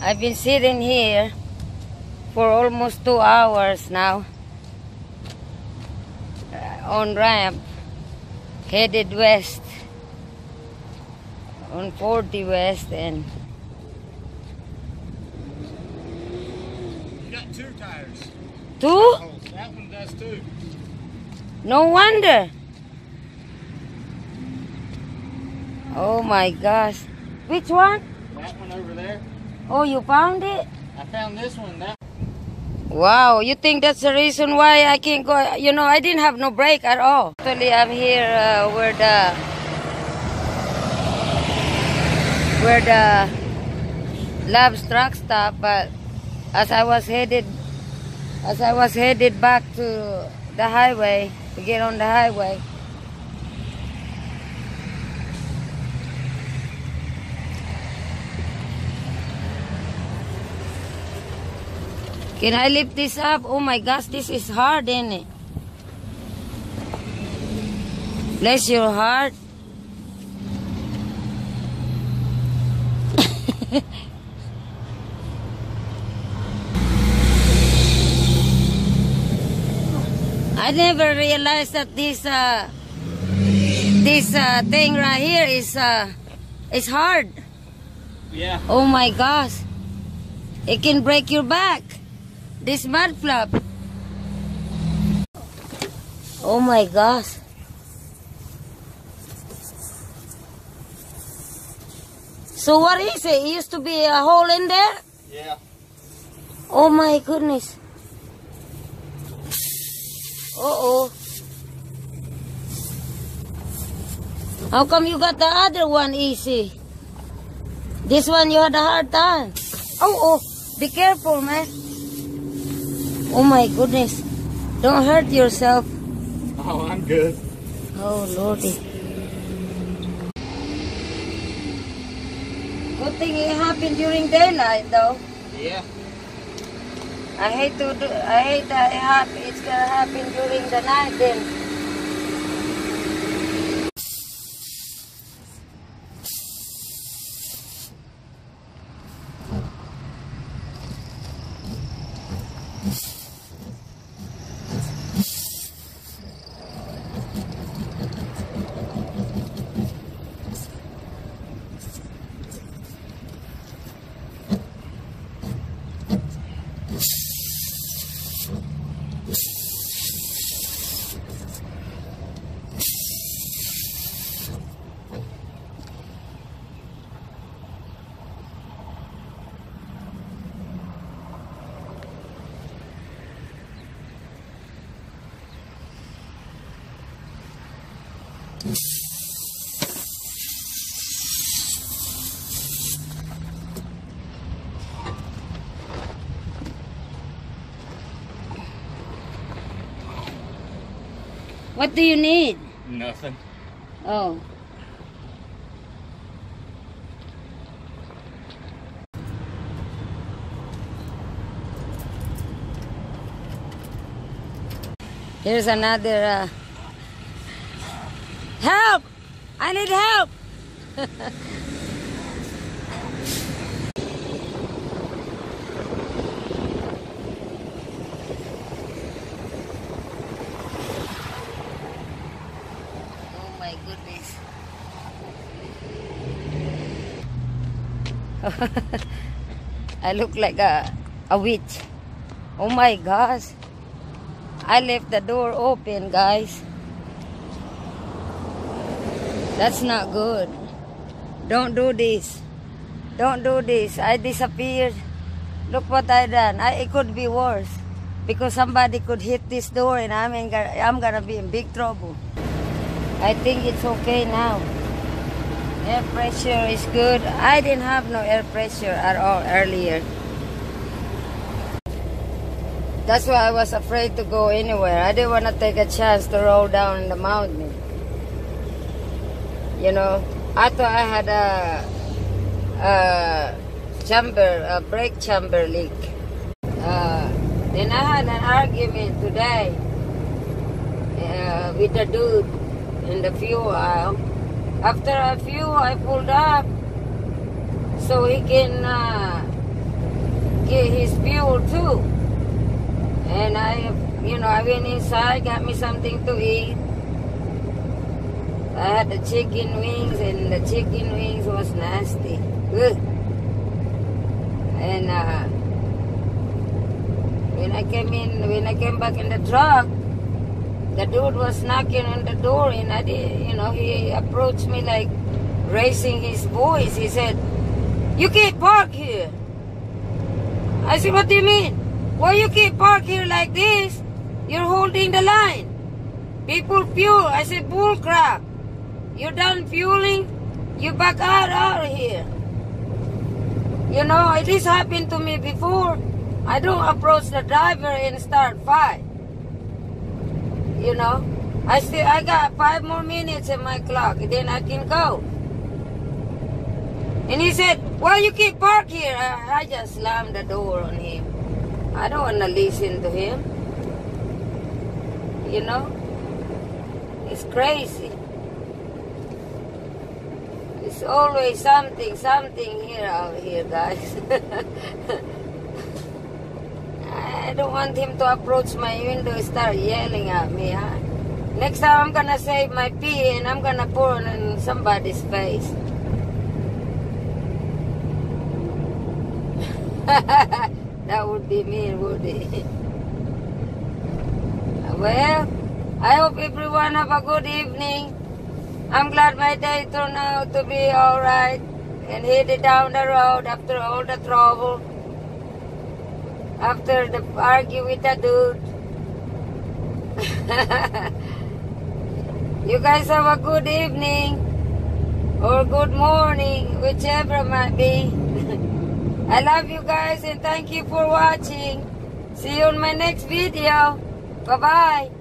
I've been sitting here for almost two hours now uh, on ramp headed west on 40 west and You got two tires. two Oh, that one does too. no wonder oh my gosh which one That one over there. Oh you found it I found this one. That Wow, you think that's the reason why I can't go? You know, I didn't have no break at all. Actually, I'm here uh, where the where the Love's truck stop, but as I was headed as I was headed back to the highway to get on the highway. Can I lift this up? Oh my gosh, this is hard, isn't it? Bless your heart. I never realized that this uh, this uh, thing right here is uh, is hard. yeah. Oh my gosh. It can break your back. This mud flap. Oh my gosh. So what is it? It used to be a hole in there? Yeah. Oh my goodness. Uh-oh. How come you got the other one easy? This one you had a hard time. Oh, oh, be careful, man. Oh my goodness. Don't hurt yourself. Oh, I'm good. Oh, Lordy. Good thing it happened during daylight, though. Yeah. I hate to do, I hate that it hap- it's gonna happen during the night then. What do you need? Nothing. Oh. Here's another uh, help! I need help! Oh my goodness. I look like a, a witch. Oh my gosh. I left the door open, guys. That's not good. Don't do this. Don't do this. I disappeared. Look what I done. I, it could be worse. Because somebody could hit this door and I'm, in, I'm gonna be in big trouble. I think it's okay now. Air pressure is good. I didn't have no air pressure at all earlier. That's why I was afraid to go anywhere. I didn't want to take a chance to roll down the mountain. You know, I thought I had a, a chamber, a brake chamber leak. Uh, then I had an argument today uh, with a dude in the fuel aisle. After a few, I pulled up so he can uh, get his fuel too. And I, you know, I went inside, got me something to eat. I had the chicken wings, and the chicken wings was nasty. Ugh. And uh, when I came in, when I came back in the truck, the dude was knocking on the door, and I did, you know, he approached me like raising his voice. He said, "You can't park here." I said, "What do you mean? Why you can't park here like this? You're holding the line. People fuel." I said, "Bull crap! You're done fueling. You back out out of here." You know, it this happened to me before. I don't approach the driver and start fight. You know, I still I got five more minutes in my clock, then I can go. And he said, "Why you keep park here?" I, I just slammed the door on him. I don't want to listen to him. You know, it's crazy. It's always something, something here out here, guys. I don't want him to approach my window and start yelling at me. Huh? Next time I'm gonna save my pee and I'm gonna pour it in somebody's face. that would be mean, would it? Well, I hope everyone have a good evening. I'm glad my day turned out to be alright and headed down the road after all the trouble. After the argue with the dude. you guys have a good evening or good morning, whichever it might be. I love you guys and thank you for watching. See you on my next video. Bye-bye.